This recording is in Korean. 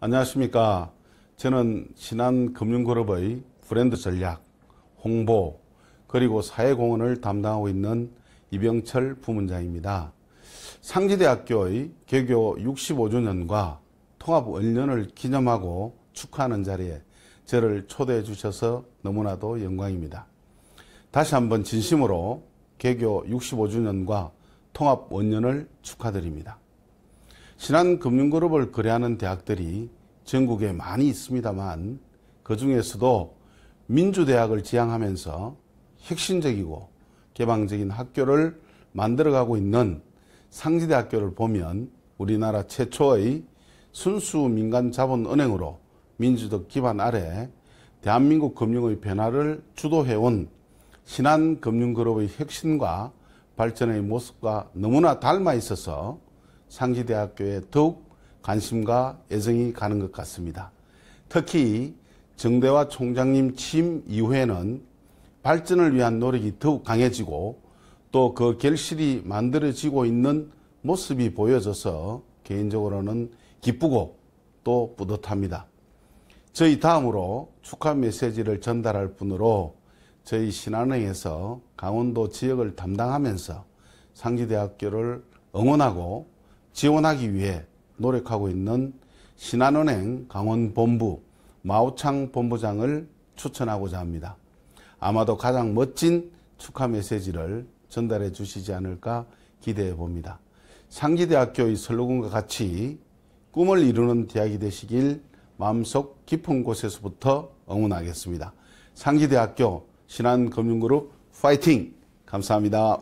안녕하십니까. 저는 신한금융그룹의 브랜드 전략, 홍보, 그리고 사회공헌을 담당하고 있는 이병철 부문장입니다. 상지대학교의 개교 65주년과 통합 원년을 기념하고 축하하는 자리에 저를 초대해 주셔서 너무나도 영광입니다. 다시 한번 진심으로 개교 65주년과 통합 원년을 축하드립니다. 신한금융그룹을 거래하는 대학들이 전국에 많이 있습니다만 그 중에서도 민주대학을 지향하면서 혁신적이고 개방적인 학교를 만들어가고 있는 상지대학교를 보면 우리나라 최초의 순수 민간 자본 은행으로 민주적 기반 아래 대한민국 금융의 변화를 주도해온 신한금융그룹의 혁신과 발전의 모습과 너무나 닮아 있어서 상지대학교에 더욱 관심과 애정이 가는 것 같습니다. 특히 정대화 총장님 취임 이후에는 발전을 위한 노력이 더욱 강해지고 또 그 결실이 만들어지고 있는 모습이 보여져서 개인적으로는 기쁘고 또 뿌듯합니다. 저희 다음으로 축하 메시지를 전달할 분으로 저희 신한은행에서 강원도 지역을 담당하면서 상지대학교를 응원하고 지원하기 위해 노력하고 있는 신한은행 강원본부 마우창 본부장을 추천하고자 합니다. 아마도 가장 멋진 축하 메시지를 전달해 주시지 않을까 기대해 봅니다. 상지대학교의 슬로건과 같이 꿈을 이루는 대학이 되시길 마음속 깊은 곳에서부터 응원하겠습니다. 상지대학교 신한금융그룹 파이팅! 감사합니다.